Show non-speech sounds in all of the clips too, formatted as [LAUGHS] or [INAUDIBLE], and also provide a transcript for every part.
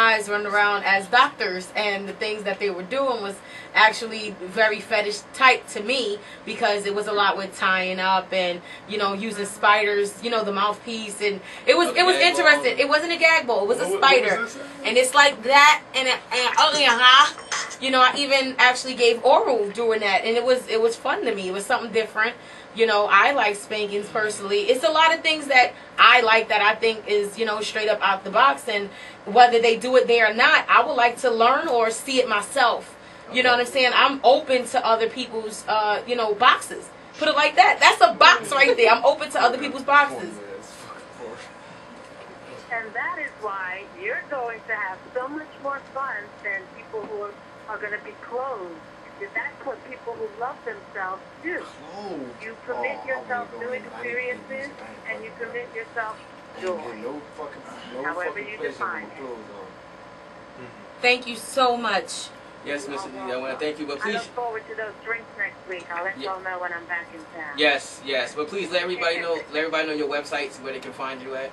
guys running around as doctors and the things that they were doing was actually very fetish type to me because it was a lot with tying up and you know using spiders you know the mouthpiece and it was it was gag ball. interesting. It wasn't a gag ball. It was a What- what spider. was and it's like that and, and oh yeah huh you know I even actually gave oral doing that and it was it was fun to me. It was something different you know I like spankings personally. It's a lot of things that I like that I think is you know straight up out the box and whether they do it there or not I would like to learn or see it myself. You know what I'm saying? I'm open to other people's uh you know boxes. Put it like that. That's a box right there. I'm open to other people's boxes. And that is why you're going to have so much more fun than people who are, are going to be closed. Because that's what people who love themselves do. You permit Oh, yourself new experiences and you permit yourself joy. No fucking, no However fucking you pleasure define it. clothes mm-hmm. thank you so much Yes, Mr. D, I want to thank you, but please. I please, look forward to those drinks next week. I'll let y'all know when I'm back in town. yes, yes, but please let everybody [LAUGHS] know, let everybody know your websites where they can find you at.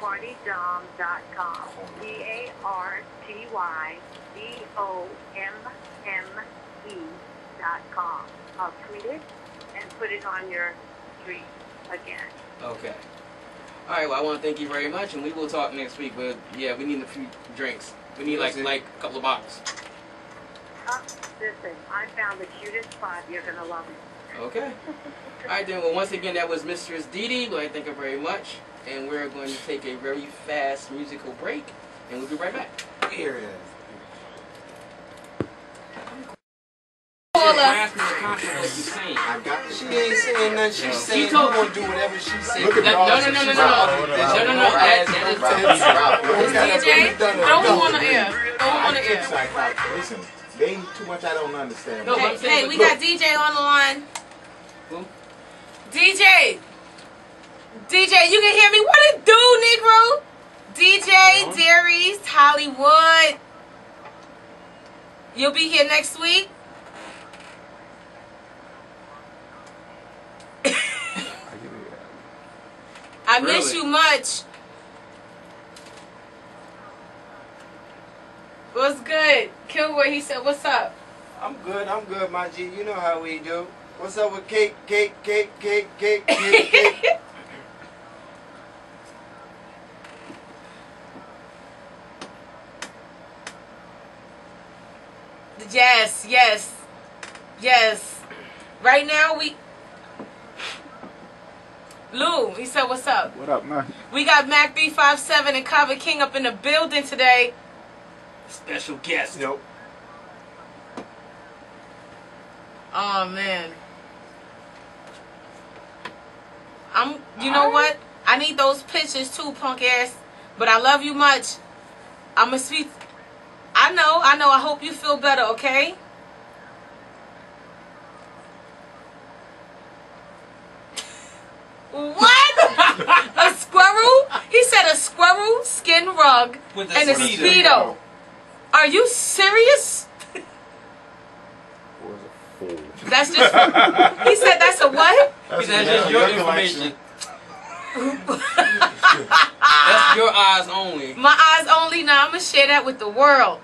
Partydom.com. D-A-R-T-Y-D-O-M-M-E dot com. I'll tweet it and put it on your street again. Okay. All right. Well, I want to thank you very much, and we will talk next week. But yeah, we need a few drinks. We need like like a couple of bottles. Uh, listen, I found the cutest spot. You're going to love it. Okay. All right then. Well, once again, that was Mistress Dee Dee. Well, I thank her very much, and we're going to take a very fast musical break, and we'll be right back. Here it is. Paula. Ask me the concept of what you're saying. I got She ain't saying nothing. She's saying She told- gonna do whatever she said. Look at No, no, no, no, no, no, no, no, no. That, that is DJ, I don't want to air. Don't want to air. Listen, they ain't too much I don't understand. No, Hey, I'm saying, hey, but we got DJ on the line. Who? DJ. DJ, you can hear me? What it do, Negro? DJ Darius Hollywood. You'll be here next week. [LAUGHS] I miss Really? you much. What's good? Killroy, he said, what's up? I'm good. I'm good, my G. You know how we do. What's up with cake, cake, cake, cake, cake, cake, cake? [LAUGHS] Yes, yes, yes. Right now we. Lou, he said, "What's up?" What up, man? We got Mac three five seven and Kavah King up in the building today. special guest. Nope. Oh man. I'm. You know what? I need those pictures too, punk ass. But I love you much. I'ma speak. I know. I know. I hope you feel better. Okay. What? a squirrel? He said a squirrel skin rug With and a speedo. Are you serious? Was a fool. That's just. he said that's a what? That's just your information. [LAUGHS] That's your eyes only. My eyes only. Now I'm gonna share that with the world.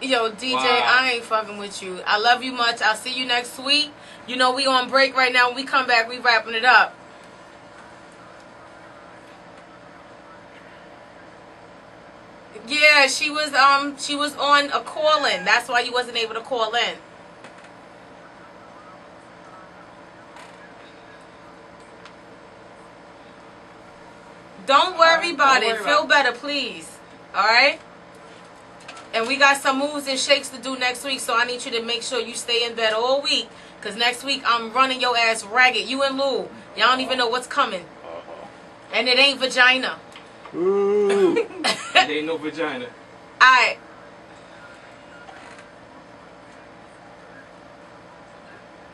Yo, DJ, Wow. I ain't fucking with you. I love you much. I'll see you next week. You know we on break right now. When we come back, we wrapping it up. Yeah, she was um she was on a call in. That's why you wasn't able to call in. Don't worry about don't it. worry Feel about better, please. All right. And we got some moves and shakes to do next week, so I need you to make sure you stay in bed all week. Cause next week I'm running your ass ragged. You and Lou, y'all don't even know what's coming, uh-huh. and it ain't vagina. Ooh. [LAUGHS] There ain't no vagina. Alright.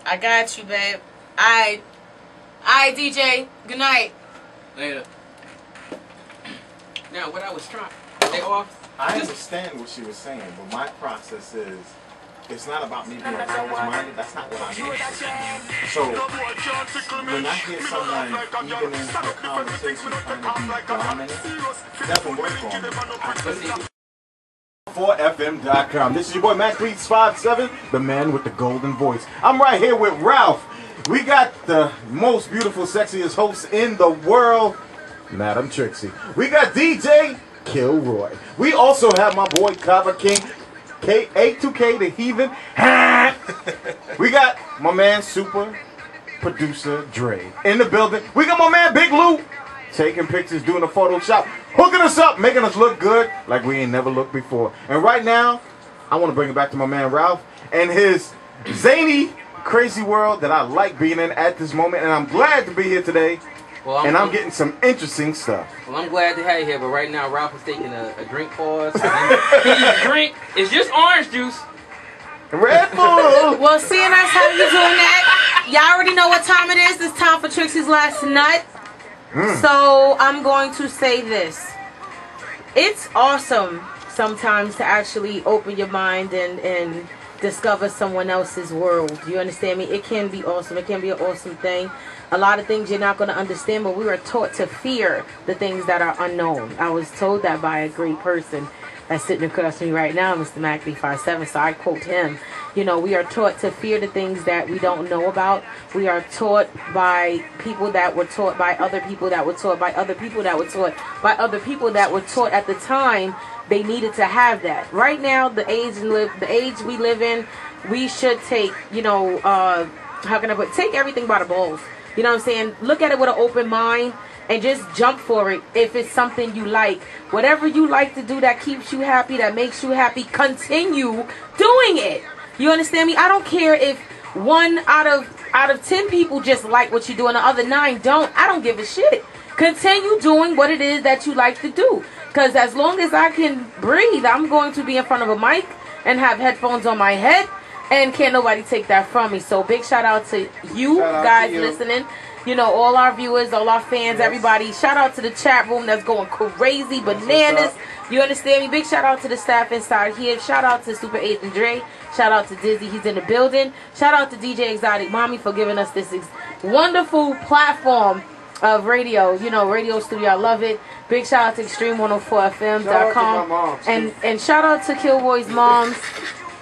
I got you, babe. Alright. Alright, DJ. Good night. Later. Now, what I was trying, they off. I understand what she was saying, but my process is it's not about me being selfish-minded. That's not what I mean. So when I hear someone, even in a conversation, trying to be dominant, that will work on me. But see, 4fm.com. This is your boy Mac Beats 57, the man with the golden voice. I'm right here with Ralph. We got the most beautiful, sexiest host in the world, Madam Trixie. We got DJ Killroy. We also have my boy Kavah King, K A2K the Heathen. [LAUGHS] we got my man Super Producer Dre in the building. We got my man Big Lou taking pictures, doing a Photoshop, hooking us up, making us look good like we ain't never looked before. And right now, I want to bring it back to my man Ralph and his zany, crazy world that I like being in at this moment. And I'm glad to be here today. Well, I'm, And I'm getting some interesting stuff. Well, I'm glad to have you here, but right now Ralph is taking a, a drink pause. [LAUGHS] His drink is just orange juice. Red [LAUGHS] Bull! Well, seeing as how you doing that, y'all already know what time it is. It's time for Trixie's last nut. Hmm. So I'm going to say this. It's awesome sometimes to actually open your mind and, and discover someone else's world. You understand me? It can be awesome. It can be an awesome thing. A lot of things you're not going to understand, but we were taught to fear the things that are unknown. I was told that by a great person that's sitting across me right now, Mr. Mac B57. So I quote him. You know, we are taught to fear the things that we don't know about. We are taught by people that were taught by other people that were taught by other people that were taught by other people that were taught at the time they needed to have that. Right now, the age live the age we live in, we should take, you know, uh how can I put take everything by the balls. You know what I'm saying? Look at it with an open mind and just jump for it if it's something you like. Whatever you like to do that keeps you happy, that makes you happy, continue doing it. You understand me? I don't care if one out of out of 10 people just like what you do and the other 9 don't. I don't give a shit. Continue doing what it is that you like to do. Cuz as long as I can breathe, I'm going to be in front of a mic and have headphones on my head and can't nobody take that from me. So big shout out to you Shout out to guys you. listening. You know, all our viewers, all our fans, everybody. Shout out to the chat room that's going crazy, bananas. You understand me? Big shout out to the staff inside here. Shout out to Super Agent Dre. Shout out to Dizzy. He's in the building. Shout out to DJ Exotic Mommy for giving us this ex- wonderful platform of radio. You know, radio studio. I love it. Big shout out to Extreme104fm.com. Shout out to my mom, and and shout out to Killboy's moms. [LAUGHS]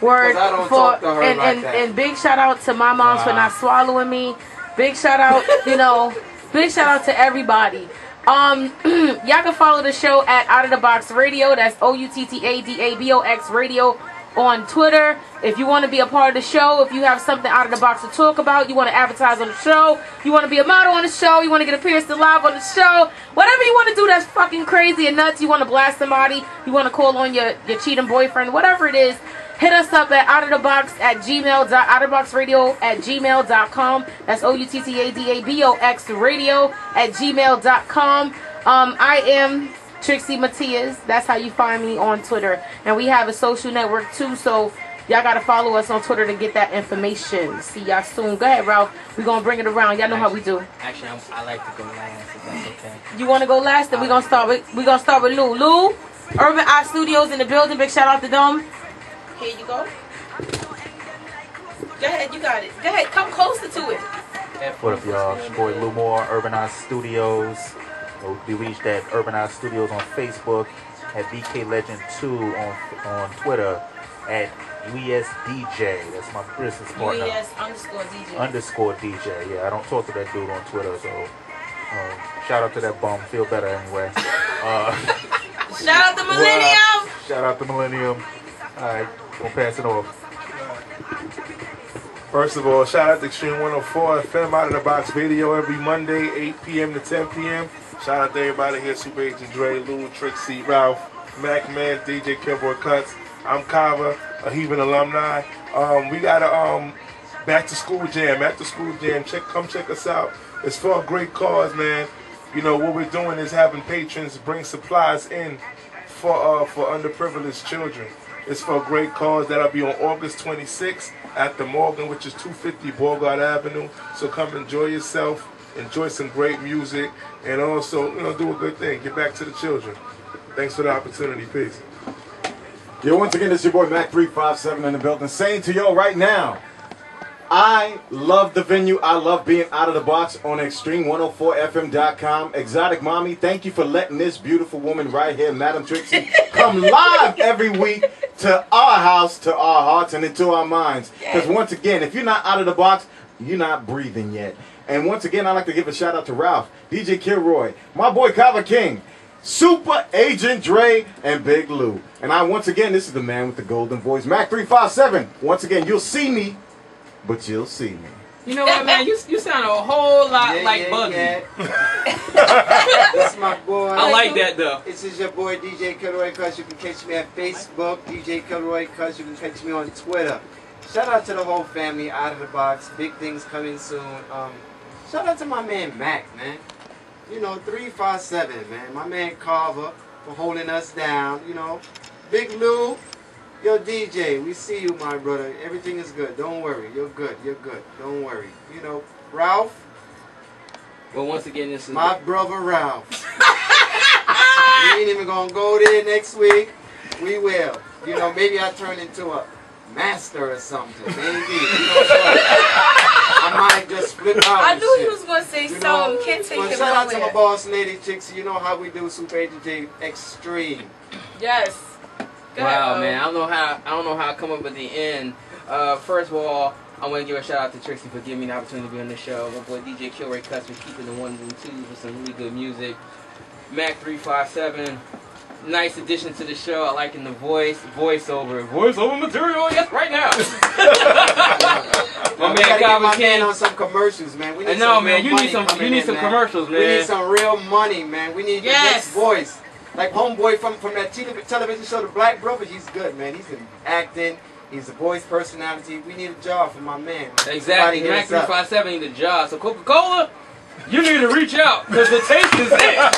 Word for talk to her and, and, and big shout out to my moms for not swallowing me. Big shout out, you know, big shout out to everybody. Um, [CLEARS THROAT] y'all can follow the show at Out of the Box Radio. That's O U T T A D A B O X Radio on Twitter. If you want to be a part of the show, if you have something out of the box to talk about, you want to advertise on the show, you want to be a model on the show, you want to get appearance to live on the show, whatever you want to do that's fucking crazy and nuts, you want to blast somebody, you want to call on your, your cheating boyfriend, whatever it is, hit us up at out of the box at gmail dot out of the box radio at gmail.com that's o-u-t-t-a-d-a-b-o-x radio at gmail.com um i am trixie matias. That's how you find me on twitter. And we have a social network too so y'all gotta follow us on twitter to get that information. See y'all soon. Go ahead ralph. We're gonna bring it around. Y'all know how we do. Actually, I'm, I like to go last if that's okay. you want to go last then we're gonna start with we're gonna start with lou. Lou Urbanized studios in the building. Big shout out to them here you go Go ahead, you got it. Go ahead, come closer to it. What up, y'all? It's your boy Lou Moore, Urbanized Studios. Be reached at Urbanized Studios on Facebook, at BK Legend 2 on on Twitter, at UESDJ. That's my business partner. UES underscore DJ. Underscore DJ. Yeah, I don't talk to that dude on Twitter, so um, shout out to that bum. Feel better anyway. Uh, [LAUGHS] Shout out to [LAUGHS] Millennium. shout out to Millennium. All right, we'll pass it off. First of all, shout out to Extreme 104 FM Out of the Box video every Monday, 8 p.m. to 10 p.m. Shout out to everybody here, Super Agent Dre, Lou, Trixie, Ralph, Mac Man, DJ Killboy Cuts. I'm Kavah, a Heaven alumni. Um, we got a um, back to school jam, after school jam. Check, come check us out. It's for a great cause, man. You know what we're doing is having patrons bring supplies in for uh, for underprivileged children. It's for a great cause. That'll be on August 26th at the Morgan, which is 250 Bogart Avenue. So come enjoy yourself, enjoy some great music, and also you know do a good thing. Get back to the children. Thanks for the opportunity. Peace. Yo, once again, it's your boy Mac357 in the building saying to y'all right now, I love the venue. I love being out of the box on Extreme104FM.com. Exotic Mommy, thank you for letting this beautiful woman right here, Madam Trixie, [LAUGHS] come live every week to our house, to our hearts, and into our minds. Because once again, if you're not out of the box, you're not breathing yet. And once again, I'd like to give a shout out to Ralph, DJ Killroy, my boy Kavah King, Super Agent Dre, and Big Lou. And I, once again, this is the man with the golden voice, Mac357. Once again, you'll see me, but you'll see me. You know what, man? You you sound a whole lot Yeah, like yeah, Buggy. yeah. [LAUGHS] That's my boy. I like that though. This is your boy DJ Killroy Kutz. You can catch me at Facebook, DJ Killroy Kutz. You can catch me on Twitter. Shout out to the whole family out of the box. Big things coming soon. Um, shout out to my man Mac, man. You know, 357, man. My man Carver for holding us down. You know, Big Lou. Yo, DJ, we see you, my brother. Everything is good. Don't worry. You're good. You're good. Don't worry. You know, Ralph, Well, once again, this is my brother Ralph. [LAUGHS] we ain't even gonna go there next week. We will. You know, maybe I turn into a master or something. Maybe. You know what? I might just flip out. I knew shit. he was gonna say You something. know, Can't take but him shout out to my boss lady Chicks. You know how we do Super Agent Extreme. Yes. Go Wow, ahead, man, I don't know how I don't know how I come up at the end. Uh, first of all, I want to give a shout out to Trixie for giving me the opportunity to be on the show. My boy DJ Killroy Kutz for keeping the ones and twos with some really good music. Mac three five seven, nice addition to the show. I liking the voice, voiceover, voiceover material. Yes, right now. [LAUGHS] my we man gotta get my man on some commercials, man. We I need know, some man. You need some. You need some man. commercials, man. We need some real money, man. We need Yes. the next voice. Like homeboy from from that tele- television show, The Black Brother. He's good, man. He's in acting. He's a voice personality. We need a job for my man. Somebody Exactly. hit Mac us three up. five need a job. So Coca Cola, you need to reach out because the taste is there.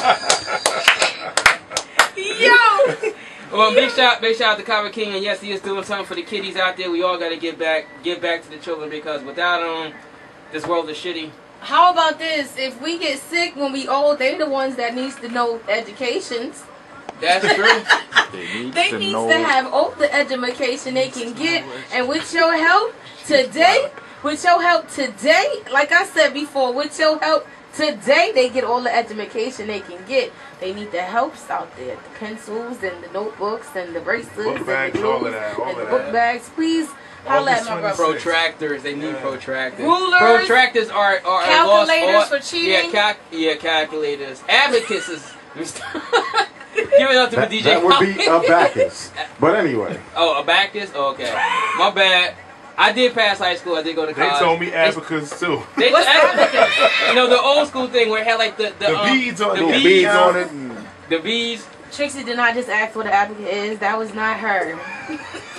[LAUGHS] Yo. Well, big shout, big shout out to Kavah King, and yes, he is doing something for the kiddies out there. We all got to give back, give back to the children because without them, this world is shitty. How about this? If we get sick when we old, they're the ones that needs to know educations. That's [LAUGHS] true. They need They to needs know. to have all the education they can get, and with your help today, with your help today, like I said before, with your help today, they get all the education they can get. They need the helps out there, the pencils and the notebooks and the bracelets Book and bags, the all of that, all and the of book that. bags. Please holla at my brother. protractors, they need Yeah. protractors. Rulers. Protractors are are a lost Calculators art. for cheating. Yeah, calc- yeah, calculators. Abacus is. [LAUGHS] Give it up to That, the DJ. that would be a Bacchus. But anyway, Oh, abacus. Oh, okay, my bad. I did pass high school. I did go to college. They told me They- abacus too. They, What's abacus? [LAUGHS] you know the old school thing where it had like the the, The um, beads on the it. beads, beads on it. and- The bees. Trixie did not just ask what an advocate is. That was not her.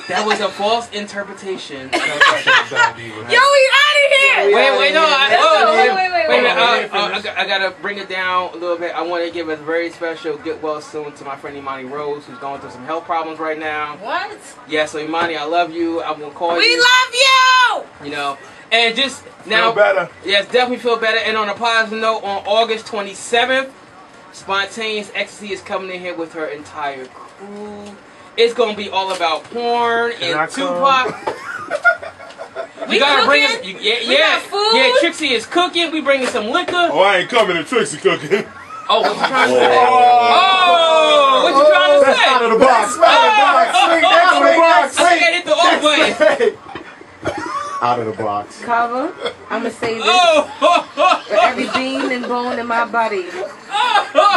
That was a false interpretation. [LAUGHS] Yo, we out of here. Wait, wait, no, I, oh, wait, Wait, wait, wait, wait, wait, uh, uh, I, got- I gotta bring it down a little bit. I want to give a very special get well soon to my friend Imani Rose, who's going through some health problems right now. What? Yeah, so Imani, I love you. I'm gonna call We you. We love you. you know, and just Now now, better. yes, definitely feel better. And on a positive note, on August 27th, Spontaneous Ecstasy is coming in here with her entire crew. It's gonna be all about porn Can I and come? Tupac. [LAUGHS] We gotta bring us, you, yeah, We yeah, food? yeah. Trixie is cooking. We bringing some liquor. Oh, I ain't coming to Trixie cooking. Oh, what you trying to oh. say? Oh, what you oh. trying to that's say? out of the box. Out of the box. Swing out of the box. I think I hit the off button. Out of the box. Cover. I'ma say this Oh, for every bean and bone in my body.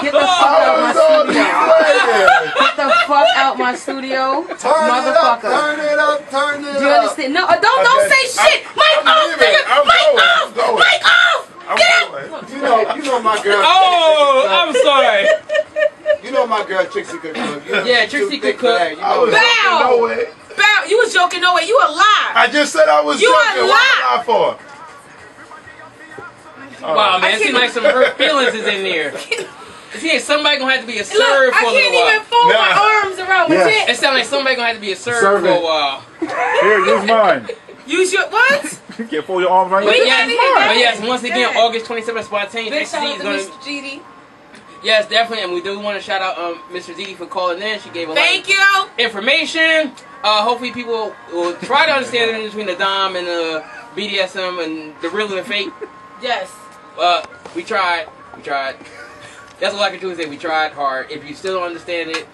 Get the fuck out my was on the studio. Get the fuck out my studio, Turn it up, turn it up, turn it Do you understand? No, uh, don't don't Okay. say shit. Mic I'm off, leaving. I'm Mic going. off. I'm going. Mic off. I'm Get out. You know, you know my girl. oh, I'm sorry. You know my girl Trixie could cook. You know, Yeah, she's too Trixie thick could cook. You I know was that. Bow. No way. Bow, you was joking. No way. You a lie. I just said I was You a joking. What lie. am I for? Oh. Wow, man, it seems like some hurt feelings is in there. [LAUGHS] See, somebody gonna have to be a Look, serve I for a can't even fold Nah. my arms around Yes. with It sounds like somebody gonna have to be a serve Serve for a while. Here, use mine. [LAUGHS] Use your what? You can't fold your arms right But We there. yes, but yes, once again, Yeah. August 27th, spontaneous Big shout out to. Mr. GD. Yes, definitely, and we do want to shout out um, Mr. Dee Dee for calling in. She gave a Thank lot you. information. Uh, hopefully, people will try to understand the difference between the Dom and the BDSM and the real and the fake. Yes. Uh, we tried. We tried. That's all I can do is say we tried hard. If you still don't understand it,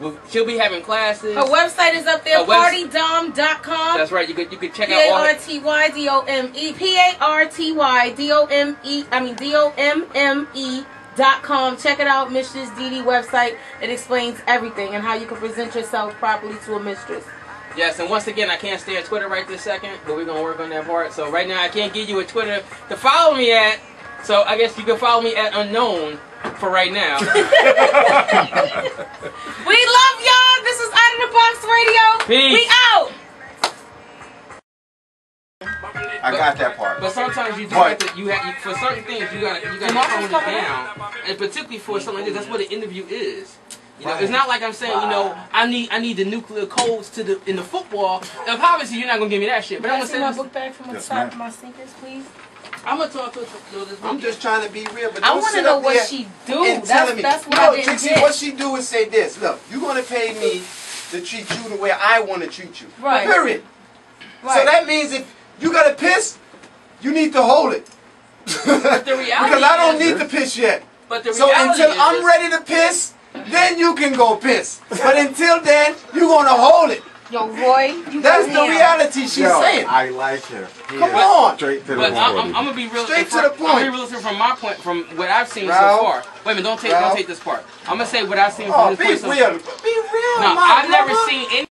we'll, she'll be having classes. Her website is up there, partydom.com. That's right. You could you could check out A all. R Her, T Y D O M E P A R T Y D O M E I mean D O M M E dot com. Check it out, Mistress Dee Dee website. It explains everything and how you can present yourself properly to a mistress. yes, and once again, I can't stay on Twitter right this second, but we're gonna work on that part. So right now, I can't give you a Twitter to follow me at. So I guess you can follow me at unknown for right now. [LAUGHS] [LAUGHS] We love y'all. This is Out of the Box Radio. Peace. We out. I got that part. But sometimes you do But- have to. You have you, for certain things you got to you got to tone it down, and particularly for something like this, that's what an interview is. You know, it's not like I'm saying, you know, I need I need the nuclear codes to the in the football. And obviously, you're not gonna give me that shit. But I'm gonna see say my book bag from the Yes, top of my sneakers, please? I'm gonna talk to, to this. I'm just trying to be real, but I want to know what she do. and That's, telling me. that's what no, I didn't Trixie, get. what she do is say this. Look, you're gonna pay me to treat you the way I want to treat you. Right. Period. Right. So that means if you gotta piss, you need to hold it. But the [LAUGHS] reality because I don't need to piss yet. But the reality So until I'm ready to piss, then you can go piss. But until then, you're gonna hold it. Yo, Roy, you That's the ham. reality she's Yo, saying. I like her. Come on. Straight to the But I'm, I'm, point. I'm gonna be real. Straight to the point. I'm gonna be point. realistic from my point, from what I've seen Ralph. so far. Wait a minute, don't take Ralph. don't take this part. I'm gonna say what I've seen Oh, from be this point. real. so- Be real, No, my I've never seen any.